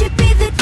you be the